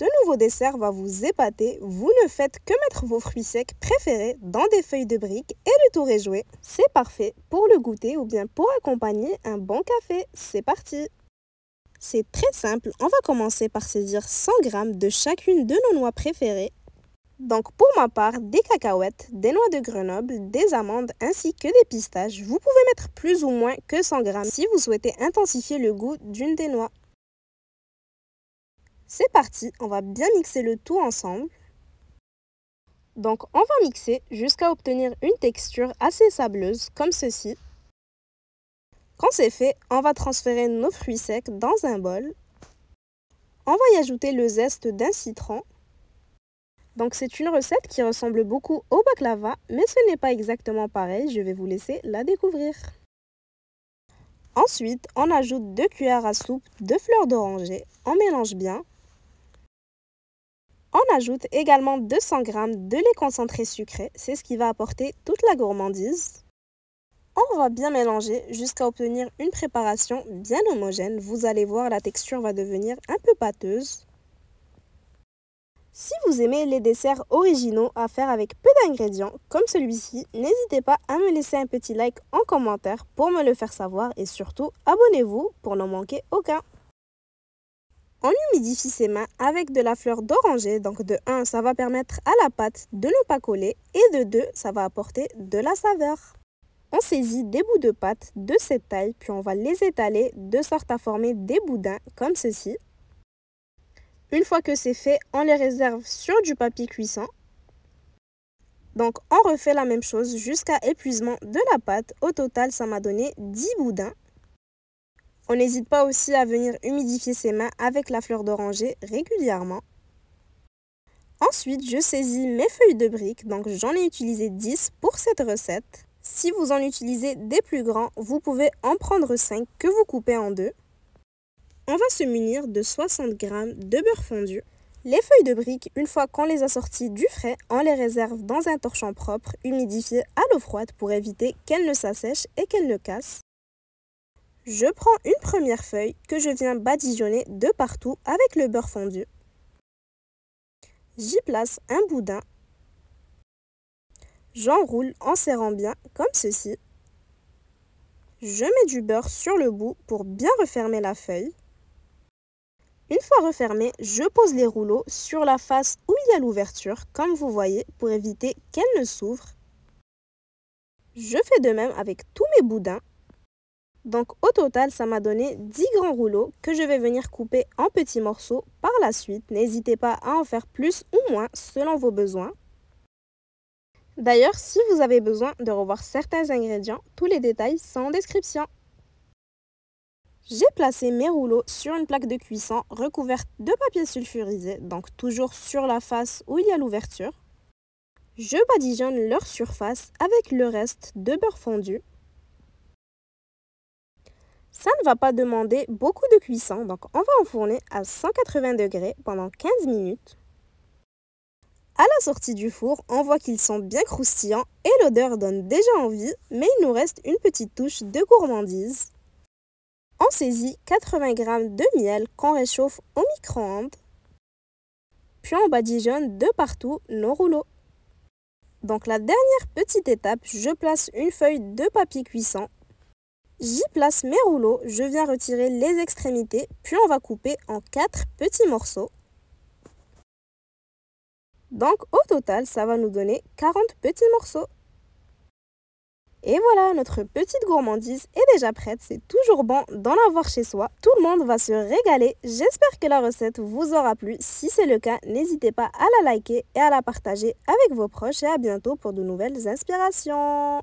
ce nouveau dessert va vous épater. Vous ne faites que mettre vos fruits secs préférés dans des feuilles de briques et le tour est joué. C'est parfait pour le goûter ou bien pour accompagner un bon café. C'est parti C'est très simple, on va commencer par saisir 100 g de chacune de nos noix préférées. Donc pour ma part, des cacahuètes, des noix de Grenoble, des amandes ainsi que des pistaches. Vous pouvez mettre plus ou moins que 100 g si vous souhaitez intensifier le goût d'une des noix. C'est parti, on va bien mixer le tout ensemble. Donc on va mixer jusqu'à obtenir une texture assez sableuse comme ceci. Quand c'est fait, on va transférer nos fruits secs dans un bol. On va y ajouter le zeste d'un citron. Donc c'est une recette qui ressemble beaucoup au baklava, mais ce n'est pas exactement pareil, je vais vous laisser la découvrir. Ensuite, on ajoute 2 cuillères à soupe de fleurs d'oranger, on mélange bien. On ajoute également 200 g de lait concentré sucré, c'est ce qui va apporter toute la gourmandise. On va bien mélanger jusqu'à obtenir une préparation bien homogène. Vous allez voir, la texture va devenir un peu pâteuse. Si vous aimez les desserts originaux à faire avec peu d'ingrédients, comme celui-ci, n'hésitez pas à me laisser un petit like en commentaire pour me le faire savoir et surtout abonnez-vous pour n'en manquer aucun. On humidifie ses mains avec de la fleur d'oranger. Donc de 1, ça va permettre à la pâte de ne pas coller. Et de 2, ça va apporter de la saveur. On saisit des bouts de pâte de cette taille, puis on va les étaler de sorte à former des boudins comme ceci. Une fois que c'est fait, on les réserve sur du papier cuisson. Donc on refait la même chose jusqu'à épuisement de la pâte. Au total, ça m'a donné 10 boudins. On n'hésite pas aussi à venir humidifier ses mains avec la fleur d'oranger régulièrement. Ensuite, je saisis mes feuilles de briques, donc j'en ai utilisé 10 pour cette recette. Si vous en utilisez des plus grands, vous pouvez en prendre 5 que vous coupez en deux. On va se munir de 60 g de beurre fondu. Les feuilles de briques, une fois qu'on les a sorties du frais, on les réserve dans un torchon propre, humidifié à l'eau froide pour éviter qu'elles ne s'assèchent et qu'elles ne cassent. Je prends une première feuille que je viens badigeonner de partout avec le beurre fondu. J'y place un boudin. J'enroule en serrant bien comme ceci. Je mets du beurre sur le bout pour bien refermer la feuille. Une fois refermée, je pose les rouleaux sur la face où il y a l'ouverture, comme vous voyez, pour éviter qu'elle ne s'ouvre. Je fais de même avec tous mes boudins. Donc au total, ça m'a donné 10 grands rouleaux que je vais venir couper en petits morceaux par la suite. N'hésitez pas à en faire plus ou moins selon vos besoins. D'ailleurs, si vous avez besoin de revoir certains ingrédients, tous les détails sont en description. J'ai placé mes rouleaux sur une plaque de cuisson recouverte de papier sulfurisé, donc toujours sur la face où il y a l'ouverture. Je badigeonne leur surface avec le reste de beurre fondu ça ne va pas demander beaucoup de cuisson, donc on va enfourner à 180 degrés pendant 15 minutes. À la sortie du four, on voit qu'ils sont bien croustillants et l'odeur donne déjà envie, mais il nous reste une petite touche de gourmandise. On saisit 80 g de miel qu'on réchauffe au micro-ondes. Puis on badigeonne de partout nos rouleaux. Donc la dernière petite étape, je place une feuille de papier cuisson J'y place mes rouleaux, je viens retirer les extrémités, puis on va couper en 4 petits morceaux. Donc au total, ça va nous donner 40 petits morceaux. Et voilà, notre petite gourmandise est déjà prête. C'est toujours bon d'en avoir chez soi. Tout le monde va se régaler. J'espère que la recette vous aura plu. Si c'est le cas, n'hésitez pas à la liker et à la partager avec vos proches. Et à bientôt pour de nouvelles inspirations.